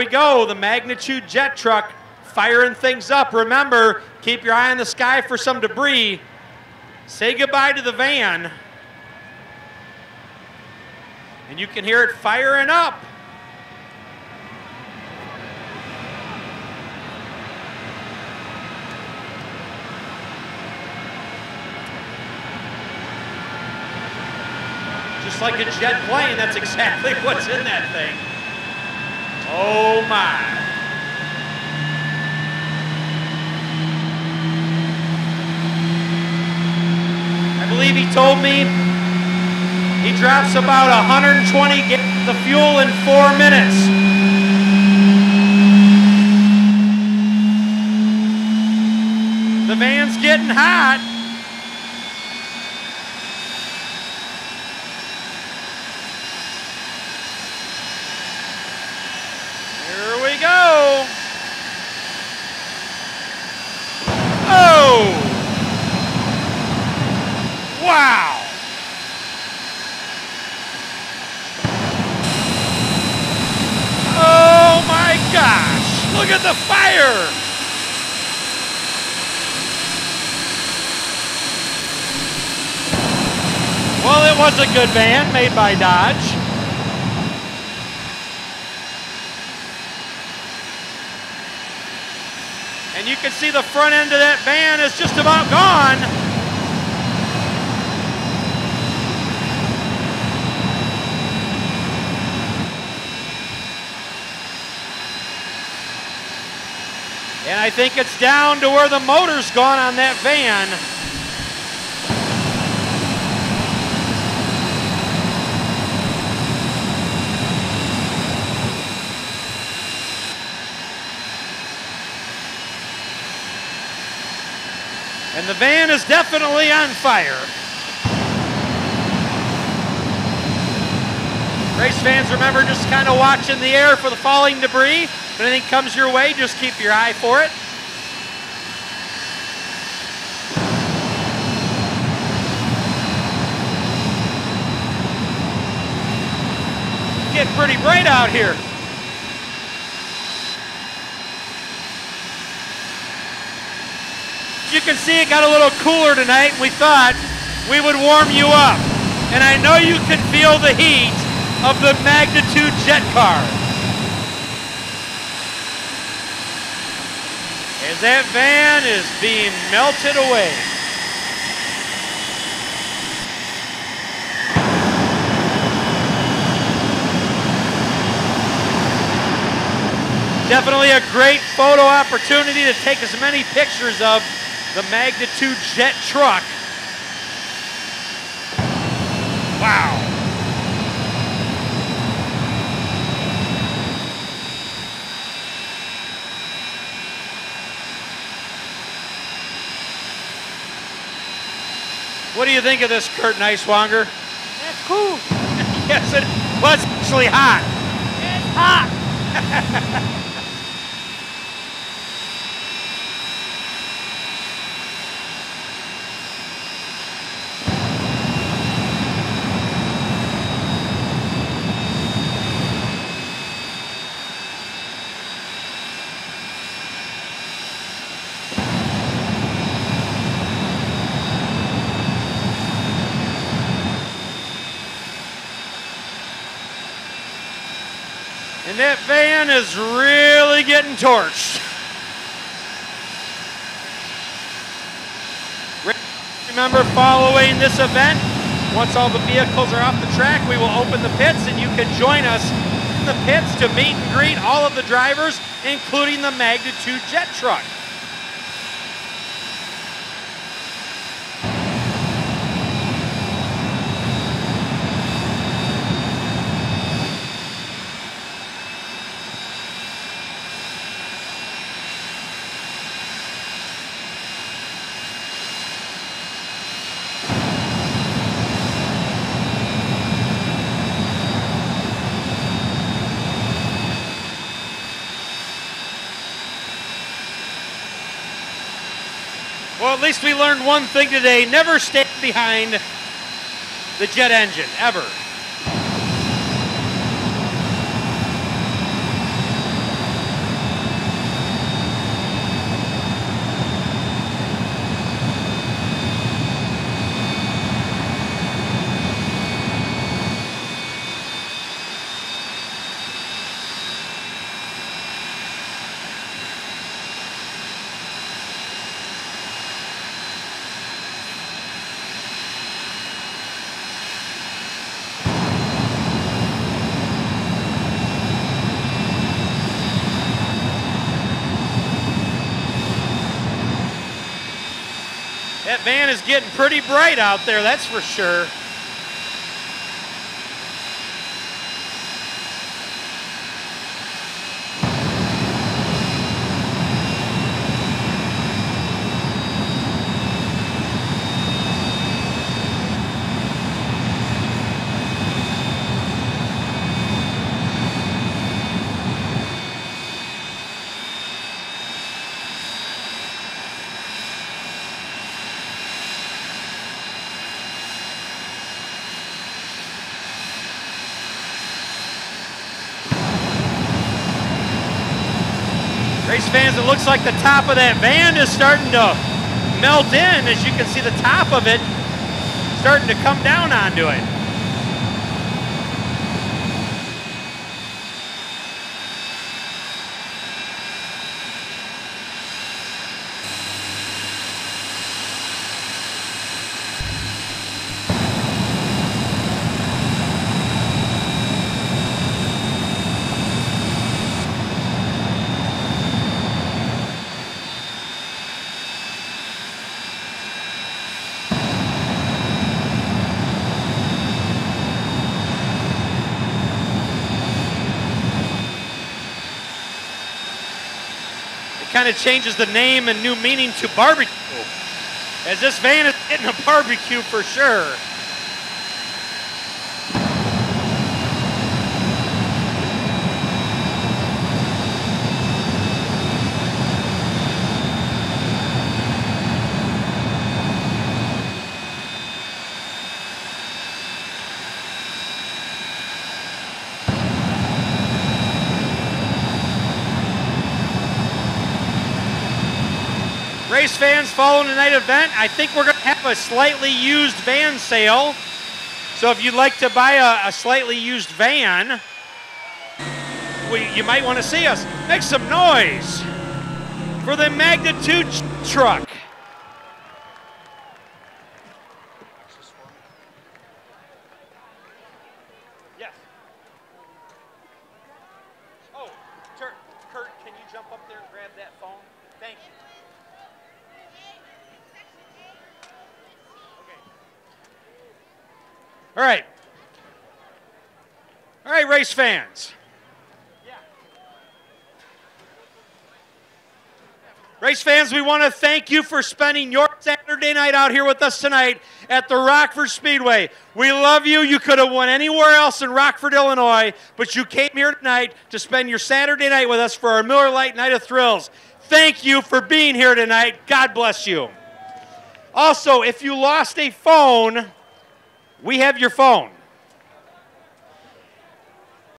we go. The magnitude jet truck firing things up. Remember, keep your eye on the sky for some debris. Say goodbye to the van. And you can hear it firing up. Just like a jet plane, that's exactly what's in that thing. Oh my. I believe he told me he drops about 120 gallons of fuel in four minutes. The van's getting hot. Here we go. Oh! Wow! Oh my gosh! Look at the fire! Well, it was a good van made by Dodge. And you can see the front end of that van is just about gone. I think it's down to where the motor's gone on that van. And the van is definitely on fire. Race fans, remember just kind of watching the air for the falling debris. If anything comes your way, just keep your eye for it. Getting pretty bright out here. You can see it got a little cooler tonight, we thought we would warm you up. And I know you can feel the heat of the Magnitude jet car. That van is being melted away. Definitely a great photo opportunity to take as many pictures of the Magnitude jet truck. Wow. What do you think of this, Kurt Neiswanger? That's cool. yes, it was actually hot. It's hot. And that van is really getting torched. Remember, following this event, once all the vehicles are off the track, we will open the pits and you can join us in the pits to meet and greet all of the drivers, including the Magnitude jet truck. Well, at least we learned one thing today. Never stand behind the jet engine, ever. Van is getting pretty bright out there, that's for sure. Race fans, it looks like the top of that van is starting to melt in. As you can see, the top of it starting to come down onto it. Kind of changes the name and new meaning to barbecue. As this van is getting a barbecue for sure. Race fans following tonight event, I think we're going to have a slightly used van sale. So if you'd like to buy a, a slightly used van, we, you might want to see us. Make some noise for the Magnitude truck. Yes. Oh, Kurt, can you jump up there and grab that phone? Thank you. All right. All right, race fans. Race fans, we want to thank you for spending your Saturday night out here with us tonight at the Rockford Speedway. We love you. You could have won anywhere else in Rockford, Illinois, but you came here tonight to spend your Saturday night with us for our Miller Lite Night of Thrills. Thank you for being here tonight. God bless you. Also, if you lost a phone, we have your phone.